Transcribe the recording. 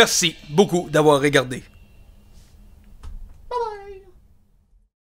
Merci beaucoup d'avoir regardé.